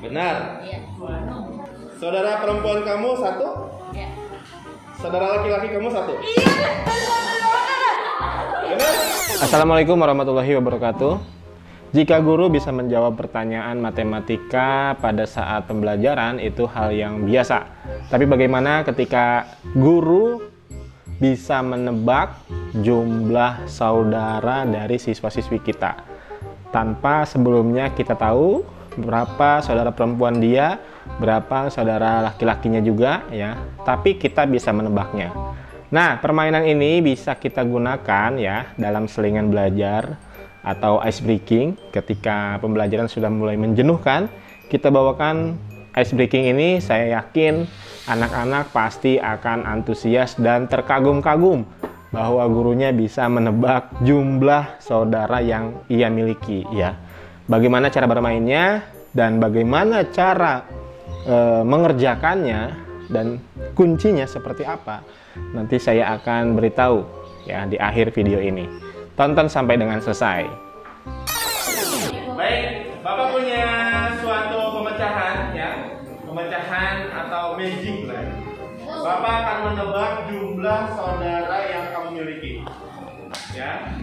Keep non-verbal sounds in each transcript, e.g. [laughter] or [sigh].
Benar. Iya. Saudara perempuan kamu satu? Iya. Saudara laki-laki kamu satu? Benar? Assalamualaikum warahmatullahi wabarakatuh. Jika guru bisa menjawab pertanyaan matematika pada saat pembelajaran itu hal yang biasa. Tapi bagaimana ketika guru bisa menebak jumlah saudara dari siswa-siswi kita tanpa sebelumnya kita tahu berapa saudara perempuan dia, berapa saudara laki-lakinya juga ya. Tapi kita bisa menebaknya. Nah, permainan ini bisa kita gunakan ya dalam selingan belajar atau ice breaking ketika pembelajaran sudah mulai menjenuhkan. Kita bawakan ice breaking ini saya yakin anak-anak pasti akan antusias dan terkagum-kagum bahwa gurunya bisa menebak jumlah saudara yang ia miliki ya. Bagaimana cara bermainnya dan bagaimana cara e, mengerjakannya dan kuncinya seperti apa nanti saya akan beritahu ya di akhir video ini. Tonton sampai dengan selesai. Baik, Bapak punya suatu pemecahan ya, pemecahan atau magic lah. Bapak akan menebak jumlah saudara yang kamu miliki. Ya,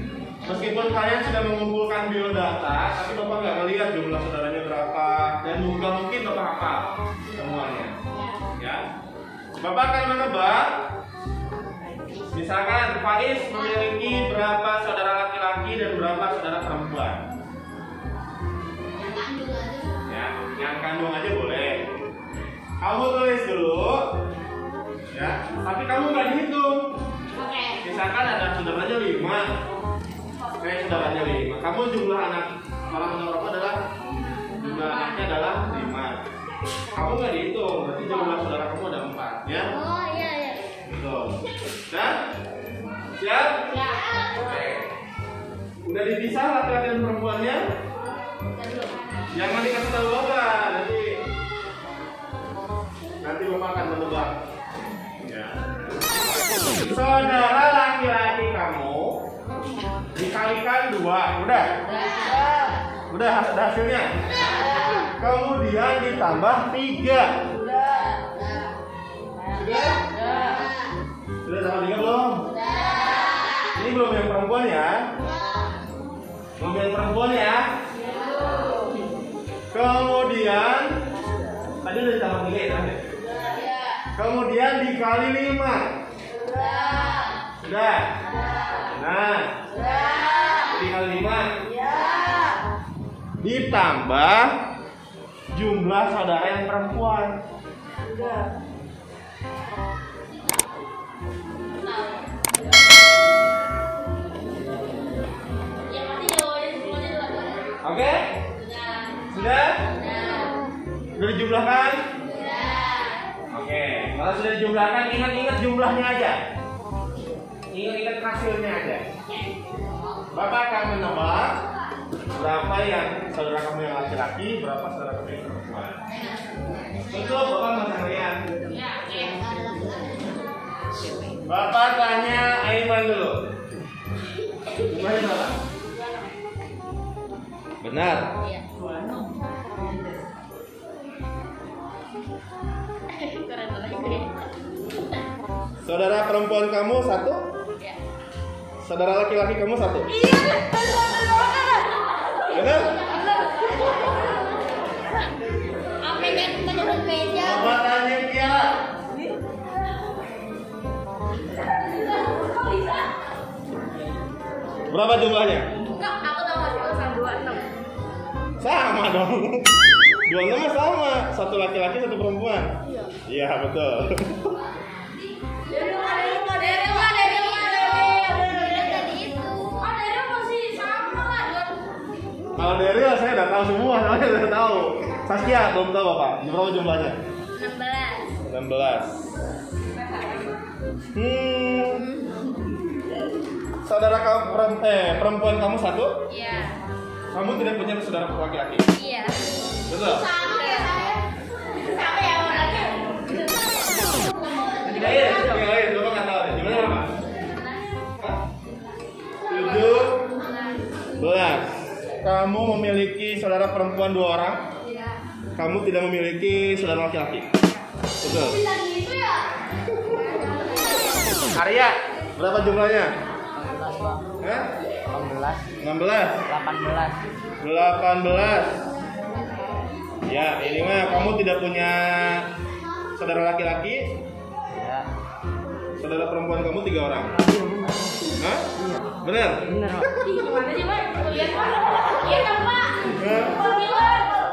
meskipun kalian sudah mengumpulkan biodata, tapi Bapak nggak melihat jumlah saudaranya berapa dan juga mungkin Bapak hafal semuanya. Ya, Bapak akan menebak. Misalkan Faiz memiliki berapa saudara laki-laki dan berapa saudara perempuan. Ya, yang kandung aja boleh. Kamu tulis dulu. Tapi kamu nggak dihitung. Oke. Misalkan ada saudaranya lima, kayak saudaranya lima. Kamu jumlah anak orang tua kamu adalah jumlah anaknya adalah lima. Kamu nggak dihitung, berarti jumlah saudara kamu ada empat, ya. Oh iya iya. Betul. Dan siap? Ya. Oke. Udah dipisah laki-laki dan perempuannya? Jangan dikasih tahu bapak nanti nanti bapak akan menebak. Saudara laki-laki kamu dikalikan dua, udah? Udah hasilnya. Kemudian ditambah tiga. Sudah? Sudah tambah tiga belum? Ini belum yang perempuan ya? Belum yang perempuan ya? Kemudian tadi udah ditambah tiga ya terakhir. Kemudian dikali lima. Sudah. Nah. Dikali lima. Ditambah jumlah saudara yang perempuan. Yang pasti jawabannya semuanya dua dua. Oke? Sudah? Sudah dijumlahkan? Kalau sudah dijumlahkan, ingat-ingat jumlahnya aja. Ingat-ingat hasilnya aja. Bapak akan menebak berapa yang saudara kamu yang laki-laki, berapa saudara kamu yang perempuan. Betul, Bapak oke. Bapak tanya Aiman dulu. Jumlahnya berapa? Benar. Iya. Saudara perempuan kamu satu, Ya. saudara laki-laki kamu satu. Benar? Apa yang menurut meja? Bapak tanya Kiara. Berapa jumlahnya? Enggak, aku tahu dua enam. Sama dong. Dua nama sama, satu laki-laki satu perempuan. Iya. Iya betul. Mana? Dari. Kalau dari saya udah tahu semua, saya udah tahu. Saskia belum tahu Bapak. Berapa jumlahnya? 16. 16. Hmm. Saudara kamu perem- eh, perempuan kamu satu, Iya. kamu tidak punya saudara laki-laki. Iya. Betul. Sama saudara perempuan dua orang, kamu tidak memiliki saudara laki-laki. Betul. Bilang gitu ya. Arya, berapa jumlahnya? 18 Pak. Hah? 18 16 18 18 Ya, ini mah kamu tidak punya saudara laki-laki, ya saudara perempuan kamu tiga orang. iya benar Hah? Pak Ih, gimana sih, Pak? Lihat, Pak. Iya dong, Pak. Lihat.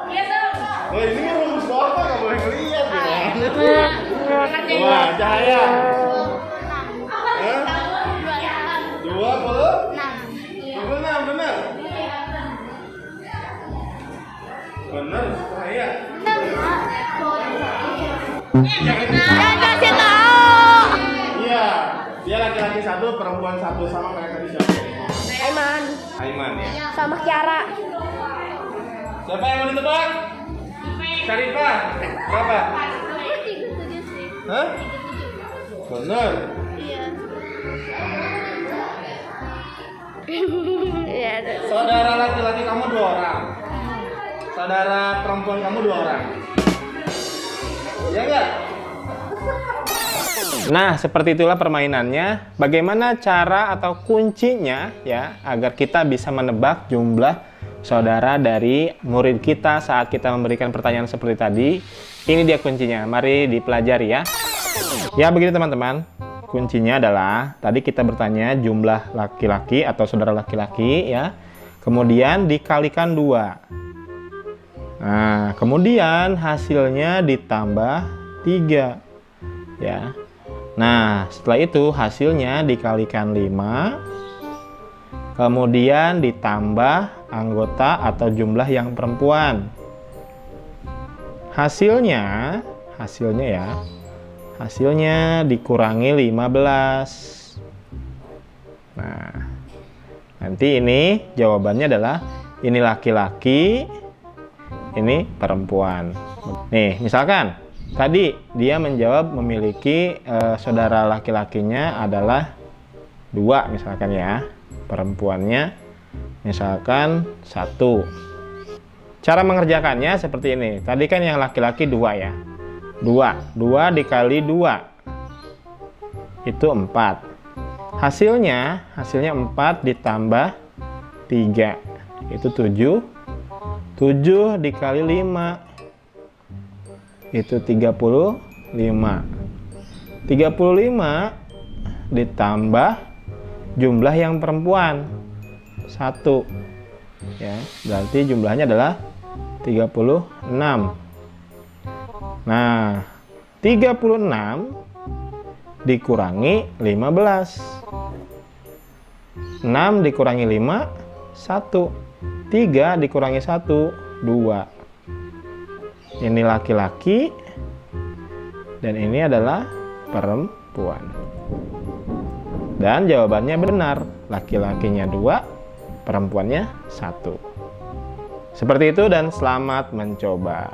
Lihat dong. Oh ini kan rumus bapak nggak boleh ngeliat ya. Wah, cahaya. Dia laki-laki satu, perempuan satu sama kayak tadi siapa? Aiman Aiman ya. sama Kiara. Siapa yang mau ditebak? Syarifah. Berapa? Hah? Benar. Iya. [laughs] Saudara laki-laki kamu dua orang. Saudara perempuan kamu dua orang. Ya enggak? Nah, seperti itulah permainannya. Bagaimana cara atau kuncinya ya agar kita bisa menebak jumlah saudara dari murid kita saat kita memberikan pertanyaan seperti tadi. Ini dia kuncinya. Mari dipelajari ya. Ya, begini teman-teman. Kuncinya adalah tadi kita bertanya jumlah laki-laki atau saudara laki-laki ya. Kemudian dikalikan dua. Nah, kemudian hasilnya ditambah tiga ya. Nah, setelah itu hasilnya dikalikan 5 kemudian ditambah anggota atau jumlah yang perempuan. Hasilnya, hasilnya ya. Hasilnya dikurangi 15. Nah, nanti ini jawabannya adalah ini laki-laki, ini perempuan. Nih, misalkan tadi dia menjawab memiliki eh, saudara laki-lakinya adalah dua misalkan ya, perempuannya misalkan satu. Cara mengerjakannya seperti ini. Tadi kan yang laki-laki dua ya, dua, dua dikali dua itu empat. Hasilnya, hasilnya empat ditambah tiga itu tujuh. 7 dikali 5 itu 35 35 ditambah jumlah yang perempuan. 1 ya berarti jumlahnya adalah 36 nah 36 dikurangi 15 6 dikurangi 5 1 3 dikurangi 1 2 ini laki-laki dan ini adalah perempuan. Dan jawabannya benar laki-lakinya 2 perempuannya 1 seperti itu dan selamat mencoba